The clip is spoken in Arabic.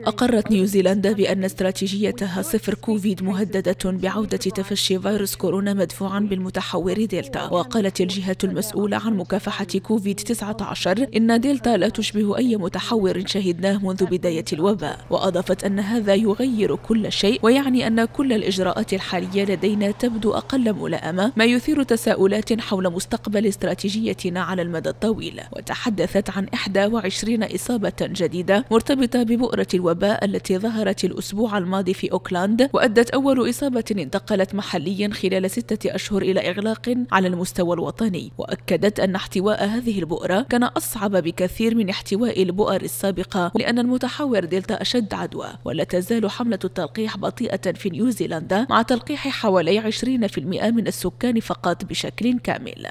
أقرت نيوزيلندا بأن استراتيجيتها صفر كوفيد مهددة بعودة تفشي فيروس كورونا مدفوعا بالمتحور دلتا. وقالت الجهة المسؤولة عن مكافحة كوفيد 19 إن دلتا لا تشبه أي متحور شهدناه منذ بداية الوباء. وأضافت أن هذا يغير كل شيء ويعني أن كل الإجراءات الحالية لدينا تبدو أقل ملائمة ما يثير تساؤلات حول مستقبل استراتيجيتنا على المدى الطويل. وتحدثت عن 21 إصابة جديدة مرتبطة ببؤرة الوباء التي ظهرت الأسبوع الماضي في أوكلاند وأدت أول إصابة انتقلت محليا خلال ستة أشهر إلى إغلاق على المستوى الوطني. وأكدت أن احتواء هذه البؤرة كان أصعب بكثير من احتواء البؤر السابقة لأن المتحور دلتا أشد عدوى. ولا تزال حملة التلقيح بطيئة في نيوزيلندا مع تلقيح حوالي 20% من السكان فقط بشكل كامل.